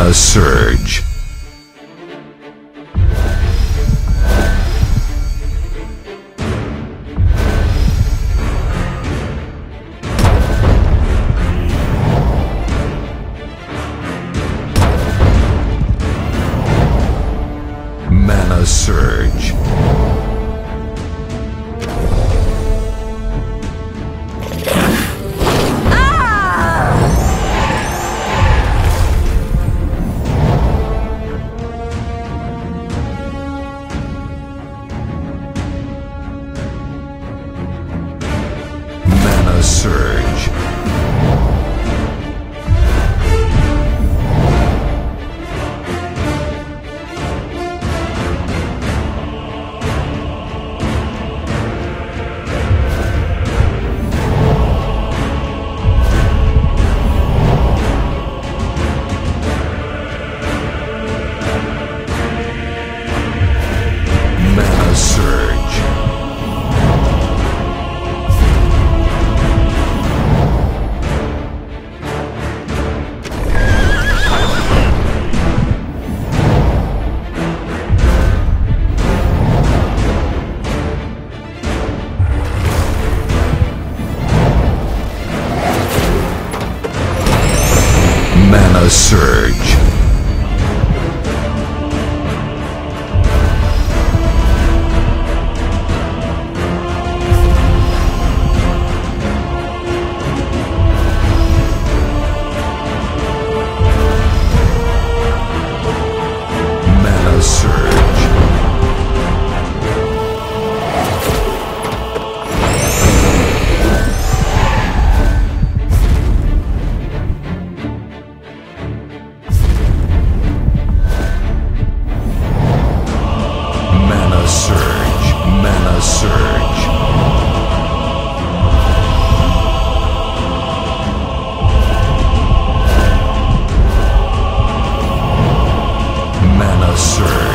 a surge. sir.